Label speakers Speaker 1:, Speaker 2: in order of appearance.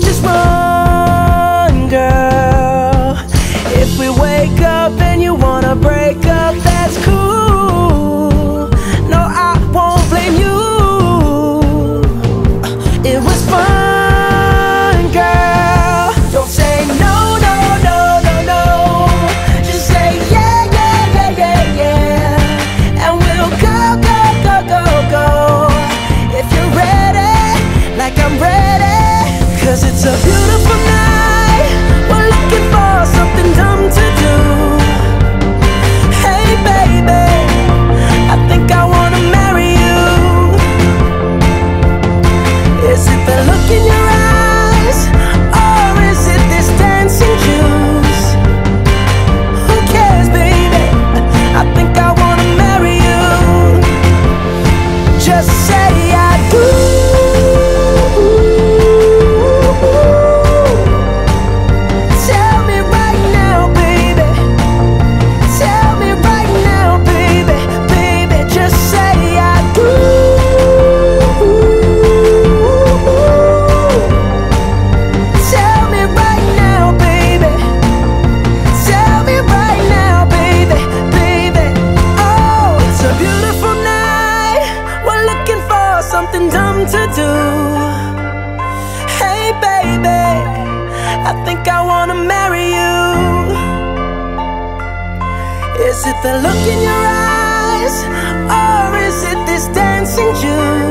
Speaker 1: just one girl. If we wake up and you wanna break up Cause it's a beautiful night. We're looking for something dumb something to do. Hey, baby, I think I wanna marry you. Is it the look in your eyes, or is it this dancing juice?